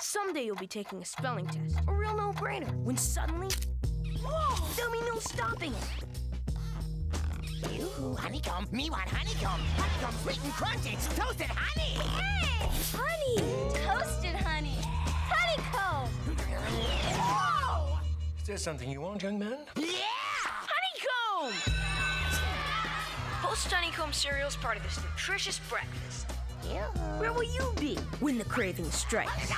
Someday you'll be taking a spelling test, a real no-brainer, when suddenly, whoa, there'll be no stopping it. You honeycomb, me want honeycomb. Honeycomb sweet and crunchy, toasted honey. Hey, honey, toasted honey, honeycomb. Whoa! Is there something you want, young man? Yeah! Honeycomb! Post Honeycomb cereal is part of this nutritious breakfast. Where will you be when the craving strikes?